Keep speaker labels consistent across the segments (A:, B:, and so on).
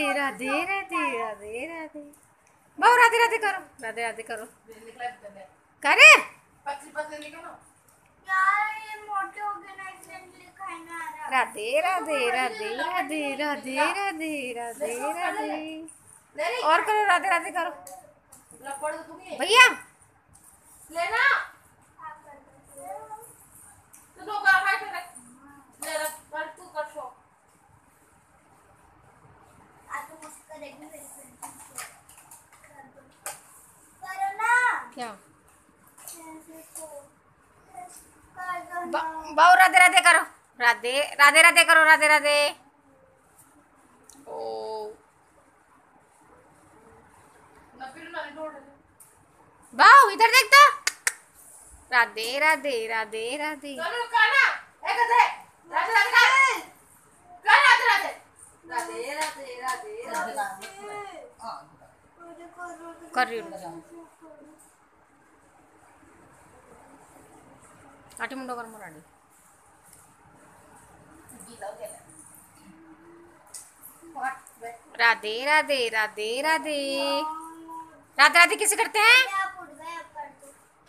A: राधे राधे राधे राधे बहु राधे राधे करो। राधे राधे करो। करे? राधे राधे राधे राधे राधे राधे राधे राधे। और करो, राधे राधे करो। भैया। क्या? बहु राधे राधे करो। राधे राधे राधे करो राधे राधे। ओ। इधर देखता तो। राधे राधे राधे राधे।
B: कर
A: रही हूँ। आटी मुंडो कर मोराडी राधे राधे राधे राधे. राधे राधे किसे करते हैं?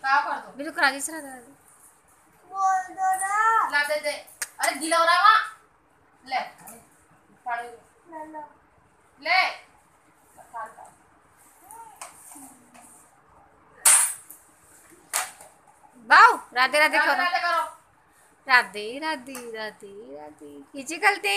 B: का कर दो
A: बिल्कुल राधे से राधे. राधे
B: ला दे दे. अरे गीला हो रहा है ले पानी ले.
A: बाऊ राधे राधे करो।
B: राधे
A: राधे राधे राधे। किसी किचे कलते